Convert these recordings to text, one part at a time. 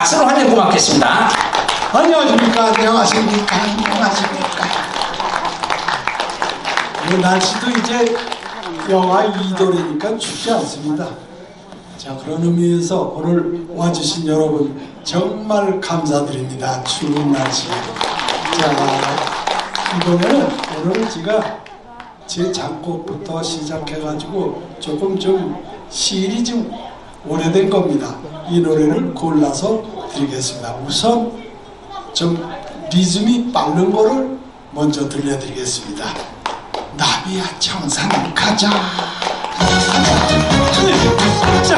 박수로 환영 고맙겠습니다. 안녕하십니까? 안녕하십니까? 안녕하십니까? 뭐 날씨도 이제 영하 2도래니까 춥지 않습니다. 자 그런 의미에서 오늘 와주신 여러분 정말 감사드립니다. 추운 날씨에. 자 이번에는 오늘 제가 제 작곡부터 시작해 가지고 조금 좀 시일이 좀 오래된 겁니다 이 노래를 골라서 드리겠습니다 우선 좀 리듬이 빠른 거를 먼저 들려드리겠습니다. 나비야 청산 가자. 자, 자,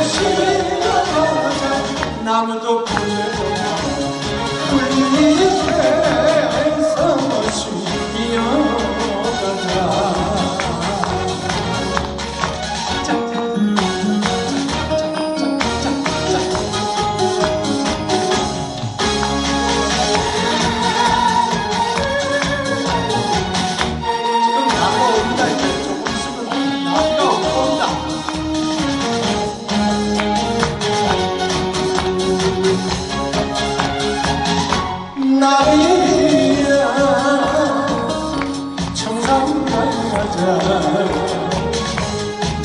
에쉬 나비야 청산 가자.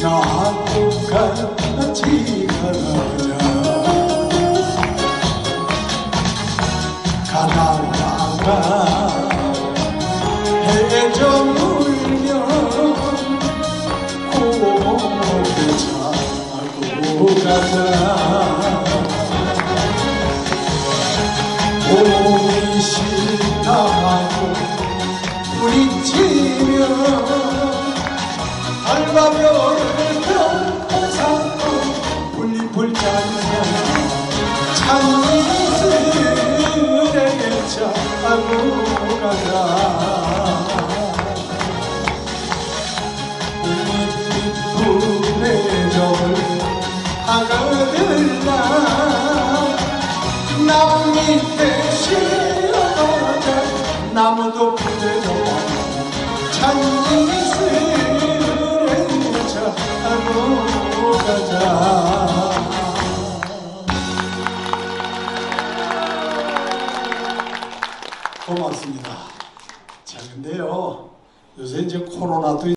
나하고 같이 가자. 가다가 해좀 울면 고개 자고 가자 부딪히며 알바별을 평상고 불리불 짜며 찬이슬에 자고 가자. 불의 점을 하거들라 나무 밑에 쉬어가자. 나무도 부대져 고맙습니다. 자, 근데요, 요새 이제 코로나도